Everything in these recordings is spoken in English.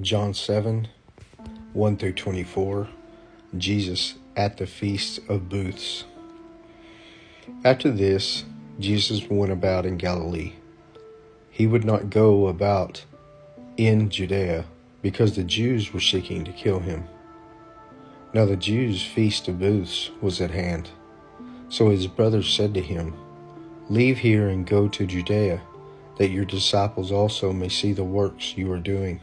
John 7 1 through 24. Jesus at the Feast of Booths. After this, Jesus went about in Galilee. He would not go about in Judea because the Jews were seeking to kill him. Now the Jews' feast of booths was at hand. So his brothers said to him, Leave here and go to Judea, that your disciples also may see the works you are doing.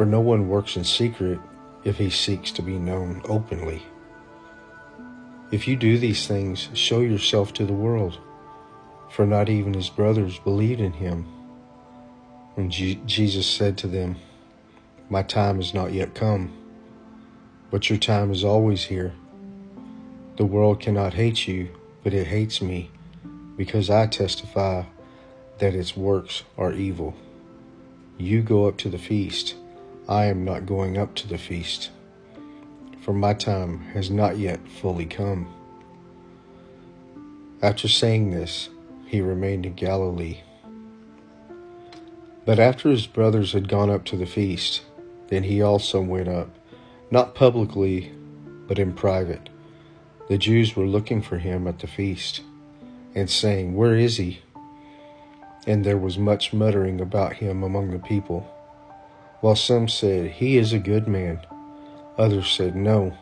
For no one works in secret if he seeks to be known openly. If you do these things, show yourself to the world, for not even his brothers believed in him. And Jesus said to them, My time is not yet come, but your time is always here. The world cannot hate you, but it hates me, because I testify that its works are evil. You go up to the feast. I am not going up to the feast, for my time has not yet fully come. After saying this, he remained in Galilee. But after his brothers had gone up to the feast, then he also went up, not publicly, but in private. The Jews were looking for him at the feast, and saying, Where is he? And there was much muttering about him among the people. While some said, He is a good man, others said, No,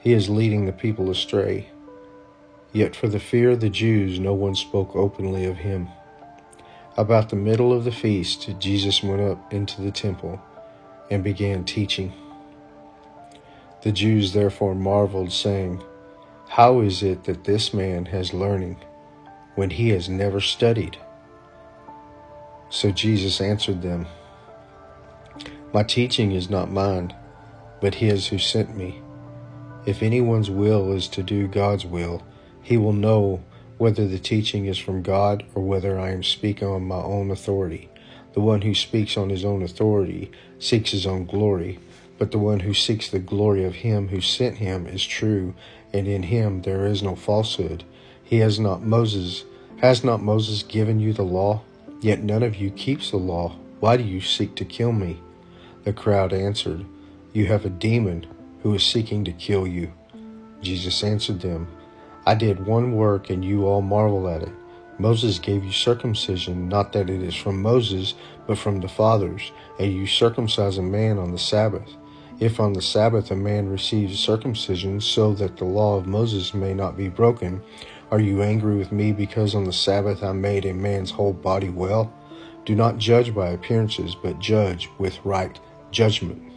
he is leading the people astray. Yet for the fear of the Jews, no one spoke openly of him. About the middle of the feast, Jesus went up into the temple and began teaching. The Jews therefore marveled, saying, How is it that this man has learning when he has never studied? So Jesus answered them, my teaching is not mine, but his who sent me. If anyone's will is to do God's will, he will know whether the teaching is from God or whether I am speaking on my own authority. The one who speaks on his own authority seeks his own glory, but the one who seeks the glory of him who sent him is true, and in him there is no falsehood. He has not Moses has not Moses given you the law? Yet none of you keeps the law. Why do you seek to kill me? The crowd answered, You have a demon who is seeking to kill you. Jesus answered them, I did one work and you all marvel at it. Moses gave you circumcision, not that it is from Moses, but from the fathers, and you circumcise a man on the Sabbath. If on the Sabbath a man receives circumcision, so that the law of Moses may not be broken, are you angry with me because on the Sabbath I made a man's whole body well? Do not judge by appearances, but judge with right judgment.